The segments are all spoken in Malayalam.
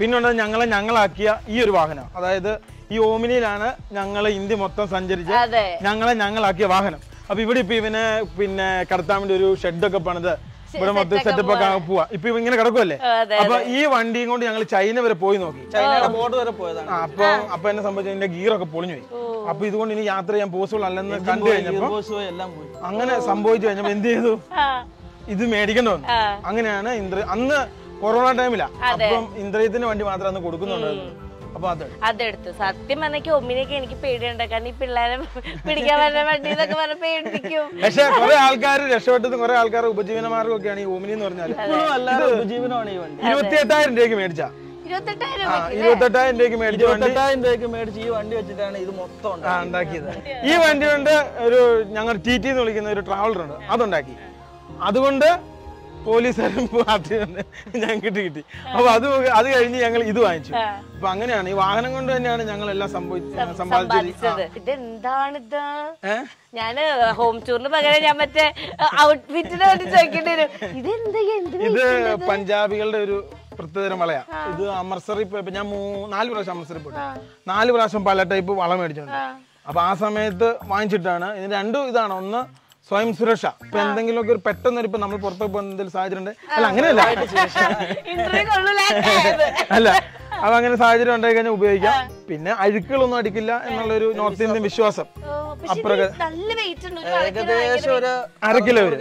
പിന്നുള്ളത് ഞങ്ങളെ ഞങ്ങളാക്കിയ ഈ ഒരു വാഹനം. അതായത് ഈ ഓമിനിയിലാണ് ഞങ്ങൾ ഇന്ത്യ മൊത്തം സഞ്ചരിച്ച് ഞങ്ങളെ ഞങ്ങളാക്കിയ വാഹനം. അപ്പൊ ഇവിടെ ഇപ്പൊ ഇവനെ പിന്നെ കടത്താൻ വേണ്ടി ഒരു ഷെഡൊക്കെ പണിത് ഇവിടെ മൊത്തം സെറ്റപ്പ് ഒക്കെ പോവാ. ഇപ്പൊ ഇങ്ങനെ കിടക്കുമല്ലേ അപ്പൊ ഈ വണ്ടിയും കൊണ്ട് ഞങ്ങൾ ചൈന വരെ പോയി നോക്കി. ചൈനയുടെ ബോർഡ് വരെ പോയതാണ്. അപ്പൊ അപ്പൊ എന്നെ സംബന്ധിച്ച് എന്റെ ഗീറൊക്കെ പൊളിഞ്ഞു പോയി. അപ്പൊ ഇതുകൊണ്ട് ഇനി യാത്ര ചെയ്യാൻ പോസിബിൾ അല്ലെന്ന് കണ്ടു കഴിഞ്ഞപ്പോ ബോസ് എല്ലാം പോയി. അങ്ങനെ സംഭവിച്ചു കഴിഞ്ഞപ്പോ എന്ത് ചെയ്തു? ഇത് മേടിക്കേണ്ടി വന്നു. അങ്ങനെയാണ് ഇന്ദ്ര അന്ന് കൊറോണ ടൈമിലാ അപ്പം വേണ്ടി വണ്ടി മാത്രം അന്ന് കൊടുക്കുന്നുണ്ടായിരുന്നു അപ്പൊ അത്. അതെടുത്ത്. സത്യം പറഞ്ഞ ഒമ്മിനെയൊക്കെ എനിക്ക് പേടിയുണ്ട്. കാരണം ഈ പിള്ളേരെ പിടിക്കാൻ പറഞ്ഞ വണ്ടി എന്നൊക്കെ പറഞ്ഞ പേടിപ്പിക്കും. പക്ഷെ കുറെ ആൾക്കാർ രക്ഷപ്പെട്ടത് കുറെ ആൾക്കാർ ഉപജീവന മാർഗം ഒക്കെയാണ് ഈ ഓമിനി എന്ന് പറഞ്ഞാൽ ഇപ്പോഴും എല്ലാവരും ഉപജീവനമാണ് ഈ വണ്ടി. ഇരുപത്തി എട്ടായിരം രൂപയ്ക്ക് മേടിച്ച. ഇരുപത്തെട്ടായിരം രൂപയ്ക്ക് മേടിച്ച ഇരുപത്തെട്ടായിരം രൂപയ്ക്ക് മേടിച്ച് ഈ വണ്ടി വെച്ചിട്ടാണ് ഇത് മൊത്തം. ഉണ്ടാക്കിയത്. ഈ വണ്ടി കൊണ്ട് ഒരു ഞങ്ങൾ ടി ടി എന്ന് വിളിക്കുന്ന ഒരു ട്രാവലർ ഉണ്ട്. അതുണ്ടാക്കി. അതുകൊണ്ട് പോലീസുകാരും പാർട്ടി ഞങ്ങൾക്ക് കിട്ടി അപ്പൊ അത് അത് കഴിഞ്ഞ് ഞങ്ങൾ ഇത് വാങ്ങിച്ചു. അപ്പൊ അങ്ങനെയാണ് ഈ വാഹനം കൊണ്ട് തന്നെയാണ് ഞങ്ങൾ എല്ലാം സംഭവിച്ചത് സമ്പാദിച്ചത്. ഇതെന്താണിത്? ഞാൻ ഹോം ടൂറിന് പകരം ഞാൻ മറ്റേ ഔട്ട്ഫിറ്റിന് വേണ്ടി ചോദിക്കേണ്ടി വരും. ഇതെന്താ ഇത് പഞ്ചാബികളുടെ ഒരു പ്രത്യേകതരം വളയാ. ഇത് അമൃത്സറിൽ പോയപ്പോ ഞാൻ നാല് പ്രാവശ്യം അമൃത്സറിൽ പോയി നാല് പ്രാവശ്യം പല ടൈപ്പ് വളം മേടിച്ചിട്ടുണ്ട് അപ്പൊ ആ സമയത്ത് വാങ്ങിച്ചിട്ടാണ്. ഇതിന് രണ്ടും ഇതാണ്. ഒന്ന് സ്വയം സുരക്ഷ. ഇപ്പൊ എന്തെങ്കിലുമൊക്കെ ഒരു പെട്ടെന്ന് ഇപ്പൊ നമ്മൾ പുറത്തൊക്കെ പോകുന്ന എന്തെങ്കിലും സാഹചര്യം ഉണ്ട് അല്ല അങ്ങനെയല്ല. അല്ല അപ്പൊ അങ്ങനെ സാഹചര്യം ഉണ്ടായി കഴിഞ്ഞാൽ ഉപയോഗിക്കാം. പിന്നെ അഴുക്കുകളൊന്നും അടിക്കില്ല എന്നുള്ളൊരു നോർത്ത് ഇന്ത്യൻ വിശ്വാസം. പക്ഷെ നല്ല വെയിറ്റ് ഉണ്ട്. ഒരു കണക്കിന് ഏകദേശം ഒരു അര കിലോ വരും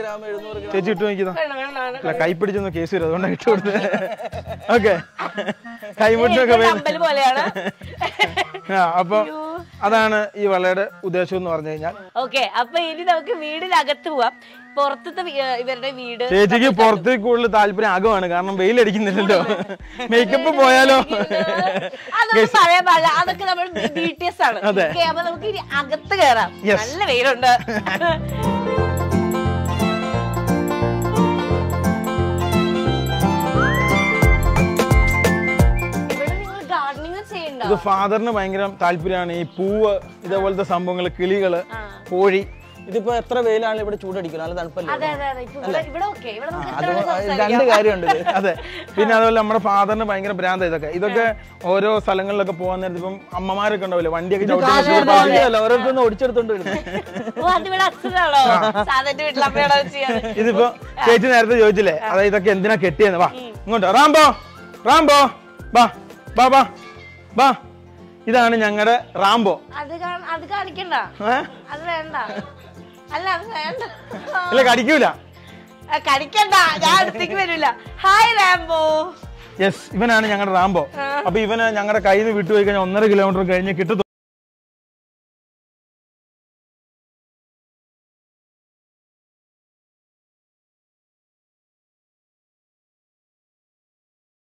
ചേച്ചി ഇട്ട് നോക്കിയതാ. അല്ല കൈ പിടിച്ചൊന്ന് കേസ് വരും. അതുകൊണ്ടാണ് ഇട്ട് കൊടുത്തത്. ഓക്കെ. ആ അപ്പൊ അതാണ് ഈ വളയുടെ ഉദ്ദേശം എന്ന് പറഞ്ഞു കഴിഞ്ഞാൽ. ഓക്കെ അപ്പൊ ഇനി നമുക്ക് വീടിനകത്ത് പോവാം. പുറത്തത്തെ ഇവരുടെ വീട് ചേച്ചിക്ക് പുറത്തേക്ക് കൂടുതൽ താല്പര്യം ആകുവാണ്. കാരണം വെയിലടിക്കുന്നില്ലല്ലോ മേക്കപ്പ് പോയാലോ? അതൊന്നും പറയാൻ പാടില്ല. അതൊക്കെ നമ്മൾ ബി ടി എസ് ആണ്. അപ്പൊ നമുക്ക് ഇനി അകത്ത് കയറാം. നല്ല വെയിലുണ്ട്. ഇത് ഫാദറിന് ഭയങ്കര താല്പര്യമാണ്. ഈ പൂവ് ഇതേപോലത്തെ സംഭവങ്ങൾ കിളികൾ കോഴി. ഇതിപ്പോ എത്ര വെയിലാണ് ഇവിടെ ചൂടടിക്കുന്നത്? നല്ല തണുപ്പല്ലേ. രണ്ട് കാര്യമുണ്ട്. അതെ. പിന്നെ അതുപോലെ നമ്മുടെ ഫാദറിന് ഭയങ്കര ഭ്രാന്ത ഇതൊക്കെ. ഇതൊക്കെ ഓരോ സ്ഥലങ്ങളിലൊക്കെ പോകാൻ നേരത്തെ ഇപ്പം അമ്മമാരൊക്കെ ഉണ്ടാവില്ലേ? വണ്ടിയൊക്കെ ഓരോരുത്തരും ഓടിച്ചെടുത്തോണ്ട് ഇതിപ്പോ ചേച്ചി നേരത്തെ ചോദിച്ചില്ലേ? അതായത് ഇതൊക്കെ എന്തിനാ കെട്ടിയെന്ന്? വാ ഇങ്ങോട്ടോ. Rambo Rambo. ബാ ബാ ബാ ബാ ഇതാണ് ഞങ്ങളുടെ റാംബോ. അത് അത് കാണിക്കണ്ട. അത് വേണ്ട. അല്ല അത് വേണ്ട. ഇല്ല കടിക്കൂല. കടിക്കണ്ട. ഞാൻ അടുത്തേക്ക് വരില്ല ഹായ് റാംബോ യെസ് ഇവനാണ് ഞങ്ങളുടെ റാംബോ. അപ്പൊ ഇവന് ഞങ്ങളുടെ കയ്യിൽ നിന്ന് വിട്ടുപോയി കഴിഞ്ഞാൽ ഒന്നര കിലോമീറ്റർ കഴിഞ്ഞ് കിട്ടത്തു